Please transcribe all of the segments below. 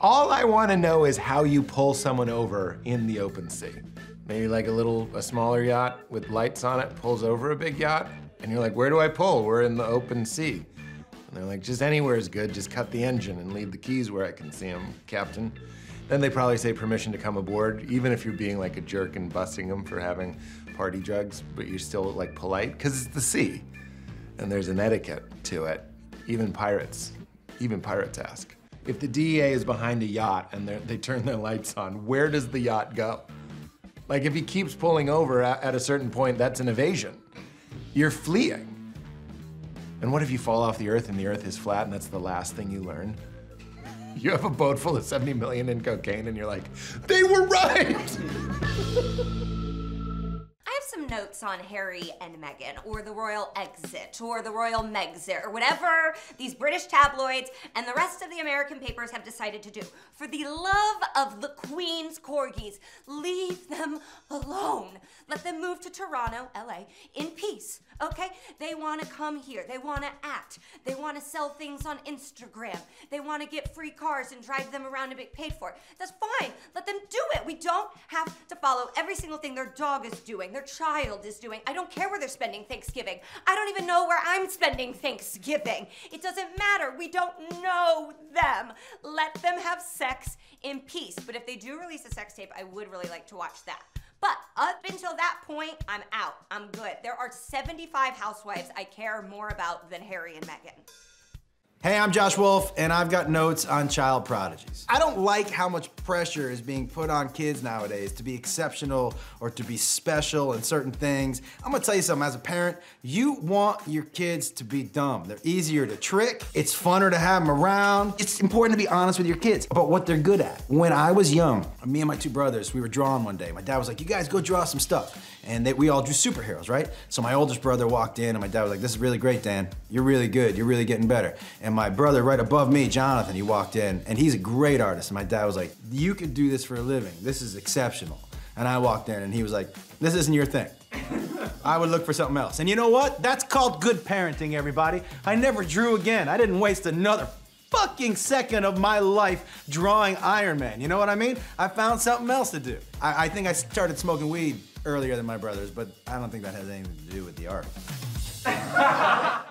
All I want to know is how you pull someone over in the open sea. Maybe like a little, a smaller yacht with lights on it pulls over a big yacht, and you're like, where do I pull? We're in the open sea. And they're like, just anywhere is good, just cut the engine and leave the keys where I can see them, Captain. Then they probably say permission to come aboard, even if you're being like a jerk and busting them for having party drugs, but you're still like polite, because it's the sea. And there's an etiquette to it. Even pirates, even pirates ask. If the DEA is behind a yacht and they're- turn their lights on, where does the yacht go? Like if he keeps pulling over at a certain point, that's an evasion. You're fleeing. And what if you fall off the earth and the earth is flat and that's the last thing you learn? You have a boat full of 70 million in cocaine and you're like, they were right! Some notes on Harry and Meghan, or the royal exit, or the royal Megxit, or whatever these British tabloids and the rest of the American papers have decided to do. For the love of the Queen's corgis, leave them alone. Let them move to Toronto, LA, in peace, okay? They wanna come here, they wanna act, they wanna sell things on Instagram, they wanna get free cars and drive them around and get paid for. That's fine, let them do it. We don't have to follow every single thing their dog is doing, their child is doing. I don't care where they're spending Thanksgiving. I don't even know where I'm spending Thanksgiving. It doesn't matter. We don't know them. Let them have sex in peace. But if they do release a sex tape, I would really like to watch that. But up until that point, I'm out. I'm good. There are 75 housewives I care more about than Harry and Meghan. Hey, I'm Josh Wolf, and I've got notes on child prodigies. I don't like how much pressure is being put on kids nowadays to be exceptional or to be special in certain things. I'm gonna tell you something, as a parent, you want your kids to be dumb. They're easier to trick, it's funner to have them around. It's important to be honest with your kids about what they're good at. When I was young, me and my two brothers, we were drawing one day. My dad was like, you guys go draw some stuff. And they, we all drew superheroes, right? So my oldest brother walked in and my dad was like, this is really great, Dan. You're really good, you're really getting better. And my brother right above me, Jonathan, he walked in and he's a great artist. And my dad was like, you could do this for a living. This is exceptional. And I walked in and he was like, this isn't your thing. I would look for something else. And you know what? That's called good parenting, everybody. I never drew again. I didn't waste another fucking second of my life drawing Iron Man. You know what I mean? I found something else to do. I, I think I started smoking weed earlier than my brothers, but I don't think that has anything to do with the art.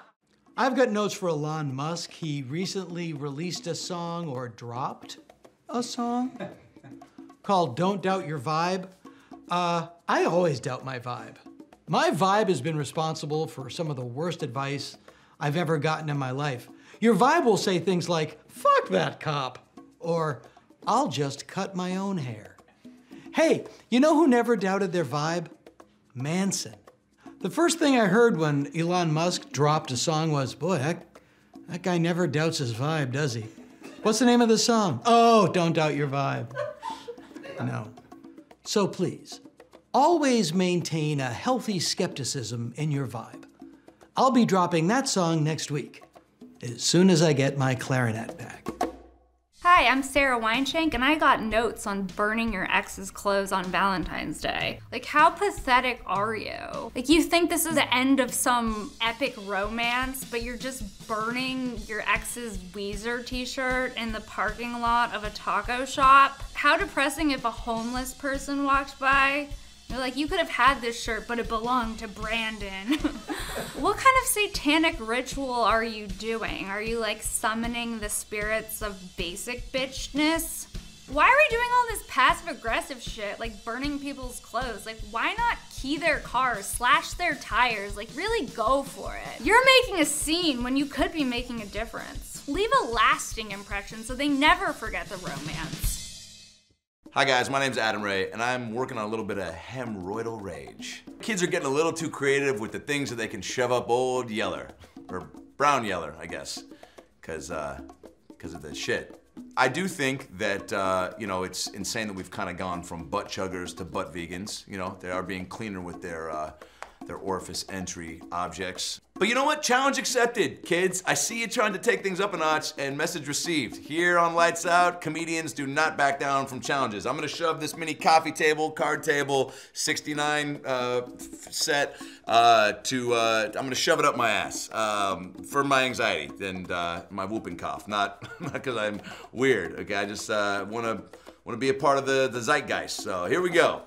I've got notes for Elon Musk. He recently released a song or dropped a song called Don't Doubt Your Vibe. Uh, I always doubt my vibe. My vibe has been responsible for some of the worst advice I've ever gotten in my life. Your vibe will say things like, fuck that cop, or I'll just cut my own hair. Hey, you know who never doubted their vibe? Manson. The first thing I heard when Elon Musk dropped a song was, boy, that, that guy never doubts his vibe, does he? What's the name of the song? Oh, don't doubt your vibe. No. So please, always maintain a healthy skepticism in your vibe. I'll be dropping that song next week, as soon as I get my clarinet back. Hi, I'm Sara Weinshenk, and I got notes on burning your ex's clothes on Valentine's Day. Like, how pathetic are you? Like, you think this is the end of some epic romance, but you're just burning your ex's Weezer t shirt in the parking lot of a taco shop? How depressing if a homeless person walked by. You're like, you could have had this shirt, but it belonged to Brandon. what kind of satanic ritual are you doing? Are you like summoning the spirits of basic bitchness? Why are we doing all this passive aggressive shit, like burning people's clothes? Like, why not key their cars, slash their tires? Like, really go for it. You're making a scene when you could be making a difference. Leave a lasting impression so they never forget the romance. Hi guys, my name's Adam Ray, and I'm working on a little bit of hemorrhoidal rage. Kids are getting a little too creative with the things that they can shove up old Yeller, or Brown Yeller, I guess, cause, uh, cause of the shit. I do think that, uh, you know, it's insane that we've kind of gone from butt chuggers to butt vegans. You know, they are being cleaner with their, uh, their orifice entry objects. But you know what? Challenge accepted, kids. I see you trying to take things up a notch and message received. Here on Lights Out, comedians do not back down from challenges. I'm gonna shove this mini coffee table, card table, 69 uh, set uh, to, uh, I'm gonna shove it up my ass um, for my anxiety and uh, my whooping cough. Not because I'm weird, okay? I just uh, wanna, wanna be a part of the, the zeitgeist. So here we go.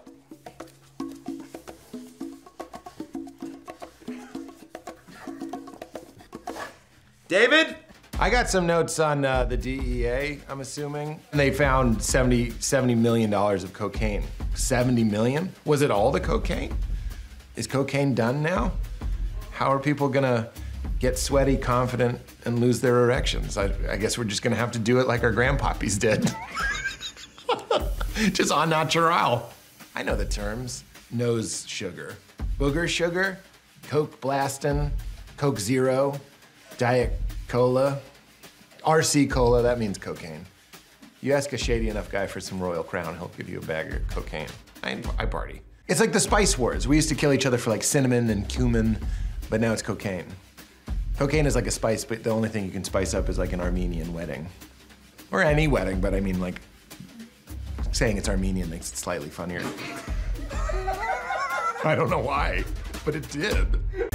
David? I got some notes on uh, the DEA, I'm assuming. And they found 70, 70 million dollars of cocaine. 70 million? Was it all the cocaine? Is cocaine done now? How are people gonna get sweaty, confident, and lose their erections? I, I guess we're just gonna have to do it like our grandpappies did. just on natural. I know the terms. Nose sugar, booger sugar, Coke blastin', Coke Zero, Diet Cola, RC Cola, that means cocaine. You ask a shady enough guy for some Royal Crown, he'll give you a bag of cocaine. I, I party. It's like the Spice Wars. We used to kill each other for like cinnamon and cumin, but now it's cocaine. Cocaine is like a spice, but the only thing you can spice up is like an Armenian wedding. Or any wedding, but I mean, like, saying it's Armenian makes it slightly funnier. I don't know why, but it did.